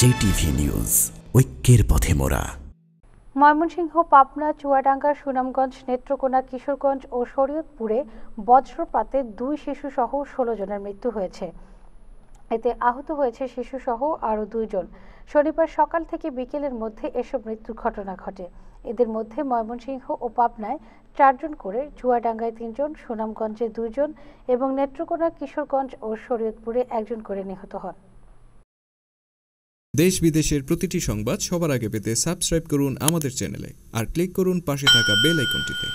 JTV news, ঐক্যের পথে মোরা ময়মনসিংহ, পাবনা, চুয়াডাঙ্গা, সুনামগঞ্জ, নেত্রকোনা, কিশোরগঞ্জ ও শরীয়তপুরে বজ্রপাতে দুই শিশুসহ ষোলো জনের মৃত্যু হয়েছে। এতে আহত হয়েছে শিশুসহ আরও দুইজন শনিবার সকাল থেকে বিকেলের মধ্যে এসব মৃত্যুর ঘটনা ঘটে। এদের মধ্যে ময়মনসিংহ ও পাবনায় চারজন করে, চুয়াডাঙ্গায় তিনজন সুনামগঞ্জে দুইজন এবং নেত্রকোনা, কিশোরগঞ্জ ও শরীয়তপুরে একজন করে নিহত হন। দেশ বিদেশের প্রতিটি সংবাদ সবার আগে পেতে সাবস্ক্রাইব করুন আমাদের চ্যানেলে আর ক্লিক করুন পাশে থাকা বেল আইকনটিতে।